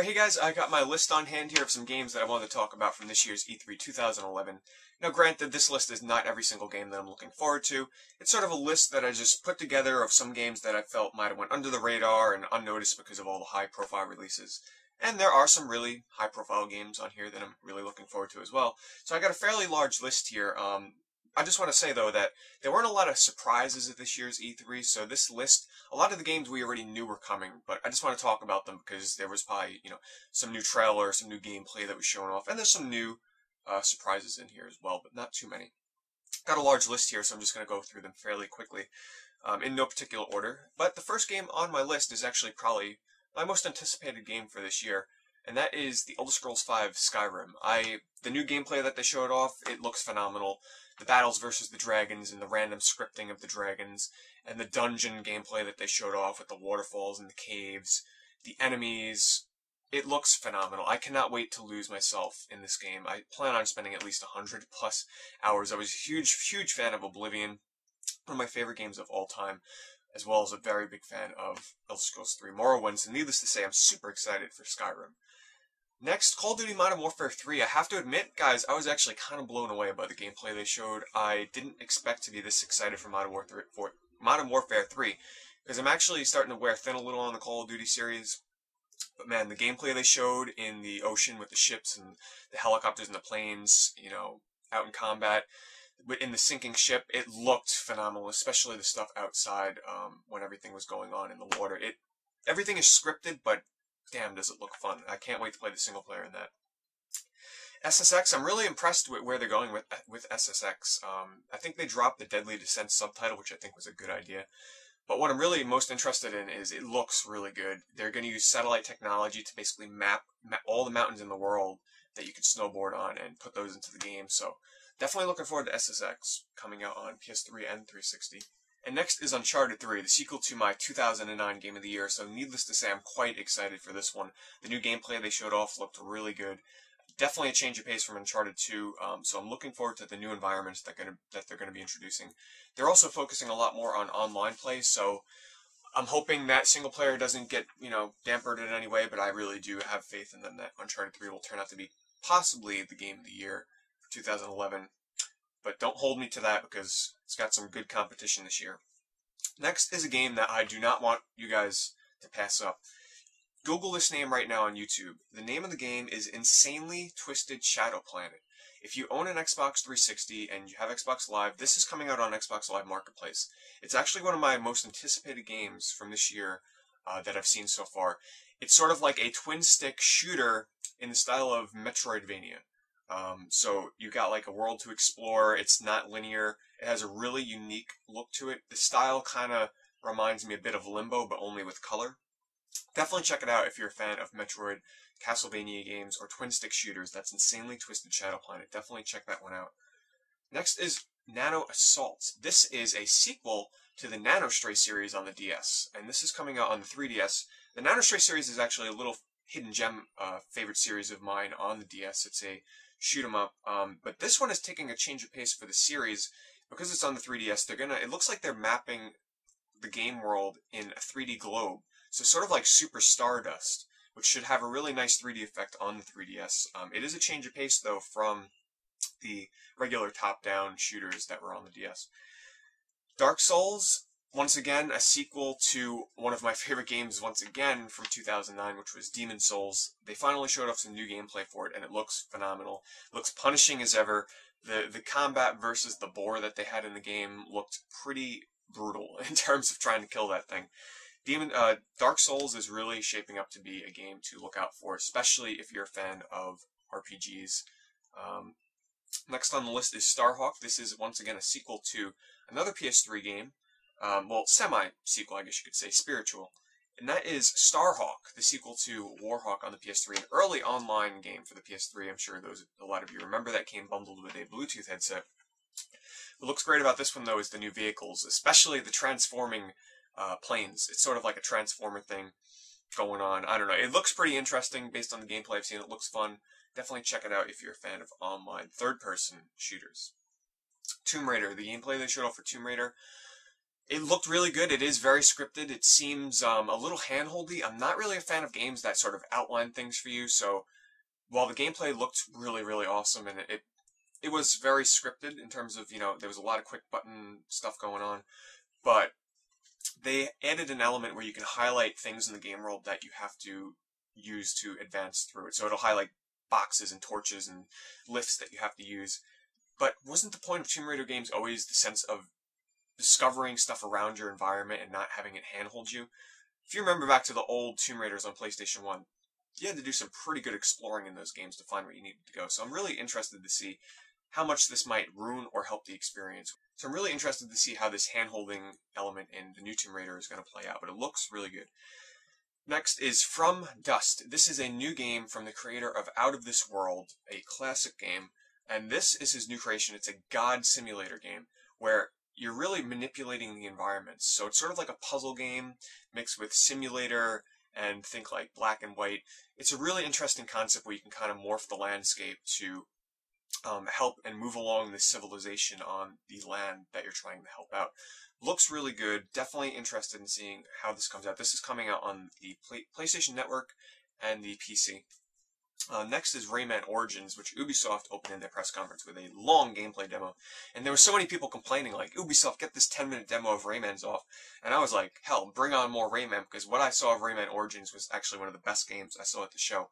Alright, hey guys, I got my list on hand here of some games that I wanted to talk about from this year's E3 2011. Now granted, this list is not every single game that I'm looking forward to. It's sort of a list that I just put together of some games that I felt might have went under the radar and unnoticed because of all the high profile releases. And there are some really high profile games on here that I'm really looking forward to as well. So I got a fairly large list here. Um, I just want to say though that there weren't a lot of surprises at this year's E3, so this list, a lot of the games we already knew were coming, but I just want to talk about them because there was probably, you know, some new trailer, some new gameplay that was shown off, and there's some new uh, surprises in here as well, but not too many. Got a large list here, so I'm just going to go through them fairly quickly, um, in no particular order. But the first game on my list is actually probably my most anticipated game for this year, and that is the Elder Scrolls V Skyrim. I the new gameplay that they showed off, it looks phenomenal the battles versus the dragons and the random scripting of the dragons and the dungeon gameplay that they showed off with the waterfalls and the caves, the enemies. It looks phenomenal. I cannot wait to lose myself in this game. I plan on spending at least 100 plus hours. I was a huge, huge fan of Oblivion, one of my favorite games of all time, as well as a very big fan of Elder Scrolls 3 Morrowind. And needless to say, I'm super excited for Skyrim. Next, Call of Duty Modern Warfare 3. I have to admit, guys, I was actually kind of blown away by the gameplay they showed. I didn't expect to be this excited for Modern Warfare, for Modern Warfare 3, because I'm actually starting to wear thin a little on the Call of Duty series. But man, the gameplay they showed in the ocean with the ships and the helicopters and the planes, you know, out in combat, in the sinking ship, it looked phenomenal, especially the stuff outside um, when everything was going on in the water. It everything is scripted, but damn, does it look fun. I can't wait to play the single player in that. SSX, I'm really impressed with where they're going with with SSX. Um, I think they dropped the Deadly Descent subtitle, which I think was a good idea. But what I'm really most interested in is it looks really good. They're going to use satellite technology to basically map, map all the mountains in the world that you could snowboard on and put those into the game. So definitely looking forward to SSX coming out on PS3 and 360. And next is Uncharted 3, the sequel to my 2009 Game of the Year, so needless to say, I'm quite excited for this one. The new gameplay they showed off looked really good. Definitely a change of pace from Uncharted 2, um, so I'm looking forward to the new environments that, gonna, that they're going to be introducing. They're also focusing a lot more on online play, so I'm hoping that single player doesn't get, you know, dampened in any way, but I really do have faith in them that Uncharted 3 will turn out to be possibly the game of the year for 2011. But don't hold me to that because it's got some good competition this year. Next is a game that I do not want you guys to pass up. Google this name right now on YouTube. The name of the game is Insanely Twisted Shadow Planet. If you own an Xbox 360 and you have Xbox Live, this is coming out on Xbox Live Marketplace. It's actually one of my most anticipated games from this year uh, that I've seen so far. It's sort of like a twin stick shooter in the style of Metroidvania. Um, so you got like a world to explore. It's not linear. It has a really unique look to it. The style kind of reminds me a bit of Limbo, but only with color. Definitely check it out if you're a fan of Metroid, Castlevania games, or twin stick shooters. That's insanely twisted Shadow Planet. Definitely check that one out. Next is Nano Assault. This is a sequel to the Nanostray series on the DS, and this is coming out on the 3DS. The Nanostray series is actually a little hidden gem uh, favorite series of mine on the DS. It's a shoot 'em up. Um, but this one is taking a change of pace for the series because it's on the 3DS. They're gonna. It looks like they're mapping the game world in a 3D globe, so sort of like Super Stardust, which should have a really nice 3D effect on the 3DS. Um, it is a change of pace though from the regular top-down shooters that were on the DS. Dark Souls once again, a sequel to one of my favorite games once again from 2009, which was Demon Souls. They finally showed off some new gameplay for it, and it looks phenomenal. It looks punishing as ever. The the combat versus the boar that they had in the game looked pretty brutal in terms of trying to kill that thing. Demon uh, Dark Souls is really shaping up to be a game to look out for, especially if you're a fan of RPGs. Um, next on the list is Starhawk. This is once again a sequel to another PS3 game um, well, semi-sequel, I guess you could say, spiritual. And that is Starhawk, the sequel to Warhawk on the PS3, an early online game for the PS3. I'm sure those a lot of you remember that came bundled with a Bluetooth headset. What looks great about this one, though, is the new vehicles, especially the transforming uh, planes. It's sort of like a transformer thing going on. I don't know. It looks pretty interesting based on the gameplay I've seen. It looks fun. Definitely check it out if you're a fan of online third-person shooters. Tomb Raider, the gameplay they showed off for Tomb Raider it looked really good. It is very scripted. It seems um, a little handholdy. I'm not really a fan of games that sort of outline things for you. So while the gameplay looked really, really awesome and it, it was very scripted in terms of, you know, there was a lot of quick button stuff going on, but they added an element where you can highlight things in the game world that you have to use to advance through it. So it'll highlight boxes and torches and lifts that you have to use. But wasn't the point of Tomb Raider games always the sense of discovering stuff around your environment and not having it handhold you? If you remember back to the old Tomb Raiders on PlayStation 1, you had to do some pretty good exploring in those games to find where you needed to go. So I'm really interested to see how much this might ruin or help the experience. So I'm really interested to see how this hand-holding element in the new Tomb Raider is going to play out, but it looks really good. Next is From Dust. This is a new game from the creator of Out of This World, a classic game, and this is his new creation. It's a god simulator game where you're really manipulating the environments. So it's sort of like a puzzle game mixed with simulator and think like black and white. It's a really interesting concept where you can kind of morph the landscape to um, help and move along the civilization on the land that you're trying to help out. Looks really good. Definitely interested in seeing how this comes out. This is coming out on the Play PlayStation Network and the PC. Uh, next is Rayman Origins, which Ubisoft opened in their press conference with a long gameplay demo. And there were so many people complaining, like, Ubisoft, get this 10 minute demo of Rayman's off. And I was like, hell, bring on more Rayman, because what I saw of Rayman Origins was actually one of the best games I saw at the show.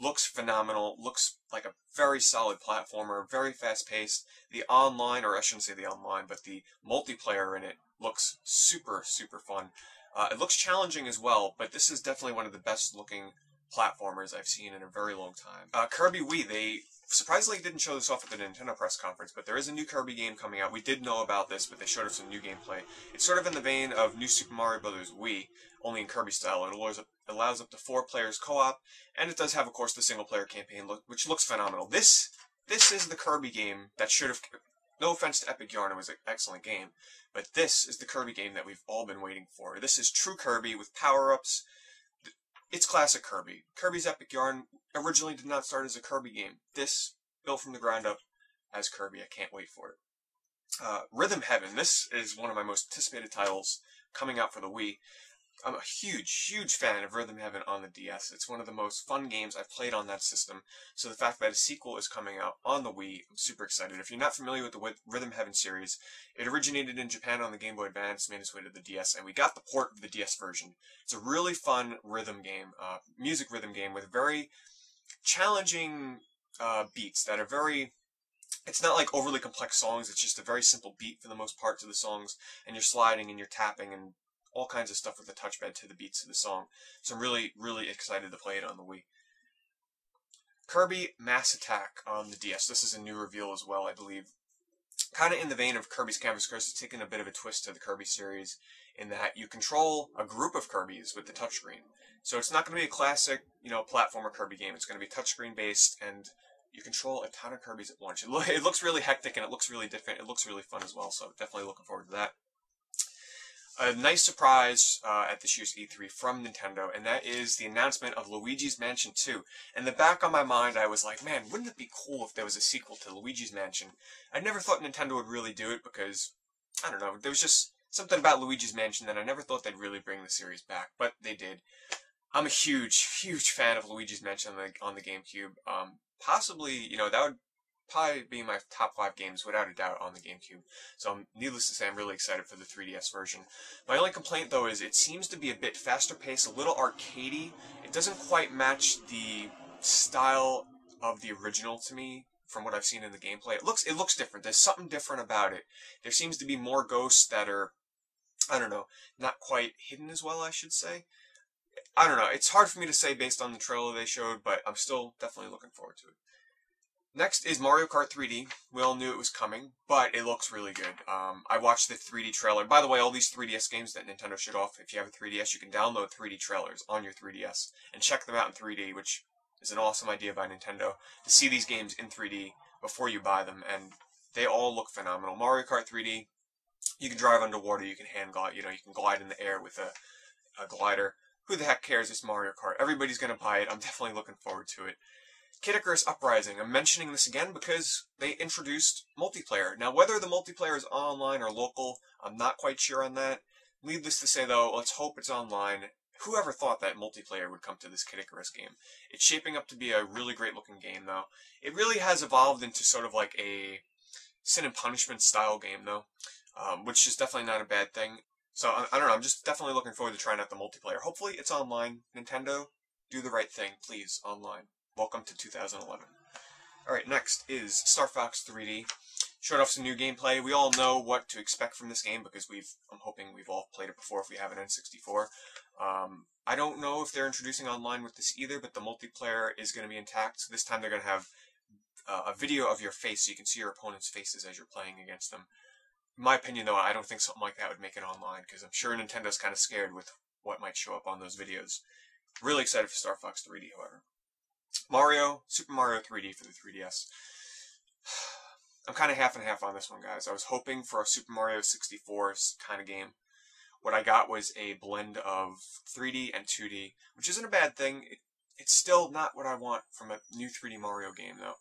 Looks phenomenal, looks like a very solid platformer, very fast paced. The online, or I shouldn't say the online, but the multiplayer in it looks super, super fun. Uh, it looks challenging as well, but this is definitely one of the best looking platformers I've seen in a very long time. Uh, Kirby Wii, they surprisingly didn't show this off at the Nintendo press conference, but there is a new Kirby game coming out. We did know about this, but they showed us some new gameplay. It's sort of in the vein of New Super Mario Bros. Wii, only in Kirby style. It allows up, allows up to four players co-op, and it does have, of course, the single-player campaign, look, which looks phenomenal. This this is the Kirby game that should have. No offense to Epic Yarn, it was an excellent game, but this is the Kirby game that we've all been waiting for. This is true Kirby with power-ups, it's classic Kirby. Kirby's Epic Yarn originally did not start as a Kirby game. This built from the ground up as Kirby. I can't wait for it. Uh, Rhythm Heaven. This is one of my most anticipated titles coming out for the Wii. I'm a huge, huge fan of Rhythm Heaven on the DS. It's one of the most fun games I've played on that system. So the fact that a sequel is coming out on the Wii, I'm super excited. If you're not familiar with the Rhythm Heaven series, it originated in Japan on the Game Boy Advance, made its way to the DS, and we got the port of the DS version. It's a really fun rhythm game, uh, music rhythm game with very challenging uh, beats that are very it's not like overly complex songs. It's just a very simple beat for the most part to the songs, and you're sliding and you're tapping and all kinds of stuff with the touchpad to the beats of the song. So I'm really, really excited to play it on the Wii. Kirby Mass Attack on the DS. This is a new reveal as well, I believe. Kind of in the vein of Kirby's Canvas Curse, it's taken a bit of a twist to the Kirby series in that you control a group of Kirby's with the touchscreen. So it's not going to be a classic, you know, platformer Kirby game. It's going to be touchscreen based, and you control a ton of Kirby's at once. It, lo- it looks really hectic and it looks really different. It looks really fun as well. So definitely looking forward to that a nice surprise uh, at this year's E3 from Nintendo, and that is the announcement of Luigi's Mansion 2. In the back of my mind, I was like, man, wouldn't it be cool if there was a sequel to Luigi's Mansion? I never thought Nintendo would really do it because, I don't know, there was just something about Luigi's Mansion that I never thought they'd really bring the series back, but they did. I'm a huge, huge fan of Luigi's Mansion on the, on the GameCube. Um, possibly, you know, that would probably be my top five games without a doubt on the GameCube. So, I'm, needless to say, I'm really excited for the 3DS version. My only complaint though is it seems to be a bit faster paced, a little arcadey. It doesn't quite match the style of the original to me from what I've seen in the gameplay. It looks it looks different. There's something different about it. There seems to be more ghosts that are I don't know, not quite hidden as well, I should say. I don't know. It's hard for me to say based on the trailer they showed, but I'm still definitely looking forward to it. Next is Mario Kart 3D. We all knew it was coming, but it looks really good. Um, I watched the 3D trailer. By the way, all these 3DS games that Nintendo showed off, if you have a 3DS, you can download 3D trailers on your 3DS and check them out in 3D, which is an awesome idea by Nintendo to see these games in 3D before you buy them, and they all look phenomenal. Mario Kart 3D, you can drive underwater, you can hand glide, you know, you can glide in the air with a, a glider. Who the heck cares? It's Mario Kart. Everybody's going to buy it. I'm definitely looking forward to it. Kid Icarus Uprising. I'm mentioning this again because they introduced multiplayer. Now, whether the multiplayer is online or local, I'm not quite sure on that. Needless to say, though, let's hope it's online. Whoever thought that multiplayer would come to this Kid Icarus game? It's shaping up to be a really great looking game, though. It really has evolved into sort of like a sin and punishment style game, though, um, which is definitely not a bad thing. So I, I don't know. I'm just definitely looking forward to trying out the multiplayer. Hopefully, it's online. Nintendo, do the right thing, please. Online. Welcome to 2011. All right, next is Star Fox 3D. Showed off some new gameplay. We all know what to expect from this game because we've. I'm hoping we've all played it before if we have an N64. Um, I don't know if they're introducing online with this either, but the multiplayer is going to be intact. So this time they're going to have uh, a video of your face so you can see your opponent's faces as you're playing against them. In my opinion, though, I don't think something like that would make it online because I'm sure Nintendo's kind of scared with what might show up on those videos. Really excited for Star Fox 3D, however. Mario, Super Mario 3D for the 3DS. I'm kind of half and half on this one, guys. I was hoping for a Super Mario 64 kind of game. What I got was a blend of 3D and 2D, which isn't a bad thing. It, it's still not what I want from a new 3D Mario game, though.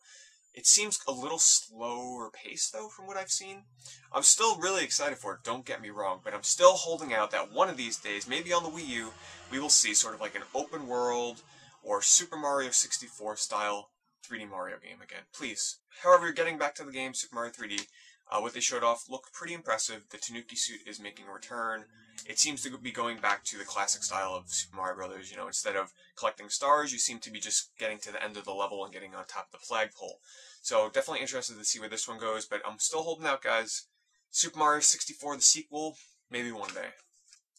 It seems a little slower paced, though, from what I've seen. I'm still really excited for it, don't get me wrong, but I'm still holding out that one of these days, maybe on the Wii U, we will see sort of like an open world or Super Mario 64 style 3D Mario game again. Please. However, getting back to the game, Super Mario 3D, uh, what they showed off looked pretty impressive. The Tanuki suit is making a return. It seems to be going back to the classic style of Super Mario Brothers. You know, instead of collecting stars, you seem to be just getting to the end of the level and getting on top of the flagpole. So definitely interested to see where this one goes, but I'm still holding out, guys. Super Mario 64, the sequel, maybe one day.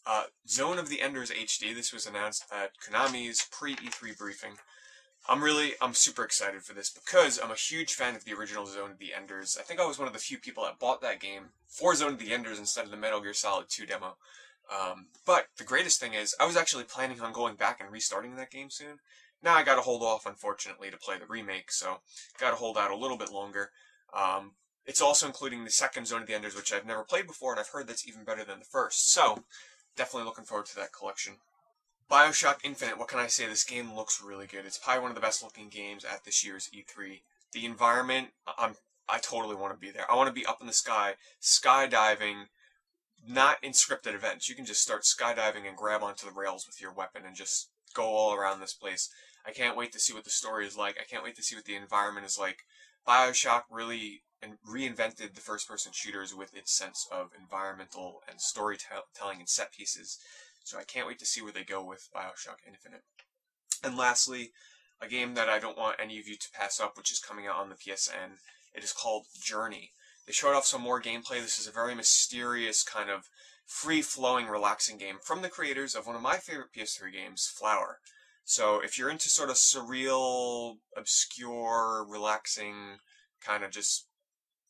Uh, Zone of the Enders HD. This was announced at Konami's pre-E3 briefing. I'm really, I'm super excited for this because I'm a huge fan of the original Zone of the Enders. I think I was one of the few people that bought that game for Zone of the Enders instead of the Metal Gear Solid 2 demo. Um, but the greatest thing is, I was actually planning on going back and restarting that game soon. Now I gotta hold off, unfortunately, to play the remake, so gotta hold out a little bit longer. Um, it's also including the second Zone of the Enders, which I've never played before, and I've heard that's even better than the first. So, definitely looking forward to that collection. Bioshock Infinite, what can I say? This game looks really good. It's probably one of the best looking games at this year's E3. The environment, I'm I totally want to be there. I want to be up in the sky, skydiving, not in scripted events. You can just start skydiving and grab onto the rails with your weapon and just go all around this place. I can't wait to see what the story is like. I can't wait to see what the environment is like. Bioshock really reinvented the first person shooters with its sense of environmental and storytelling and set pieces. So I can't wait to see where they go with Bioshock Infinite. And lastly, a game that I don't want any of you to pass up, which is coming out on the PSN. It is called Journey. They showed off some more gameplay. This is a very mysterious kind of free-flowing, relaxing game from the creators of one of my favorite PS3 games, Flower. So if you're into sort of surreal, obscure, relaxing, kind of just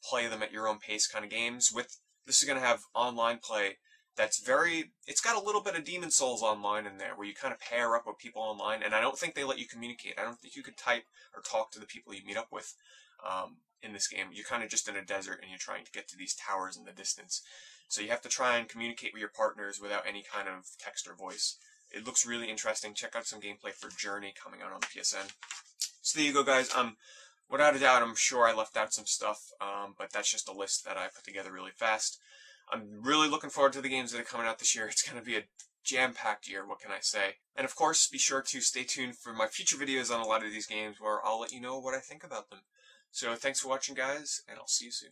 play them at your own pace kind of games, with this is going to have online play that's very it's got a little bit of demon souls online in there where you kind of pair up with people online and i don't think they let you communicate. I don't think you could type or talk to the people you meet up with um, in this game. You're kind of just in a desert and you're trying to get to these towers in the distance. So you have to try and communicate with your partners without any kind of text or voice. It looks really interesting. Check out some gameplay for journey coming out on the psn so there you go guys. Um without a doubt i'm sure i left out some stuff um, but that's just a list that i put together really fast I'm really looking forward to the games that are coming out this year. It's going to be a jam-packed year, what can I say? And of course, be sure to stay tuned for my future videos on a lot of these games where I'll let you know what I think about them. So thanks for watching, guys, and I'll see you soon.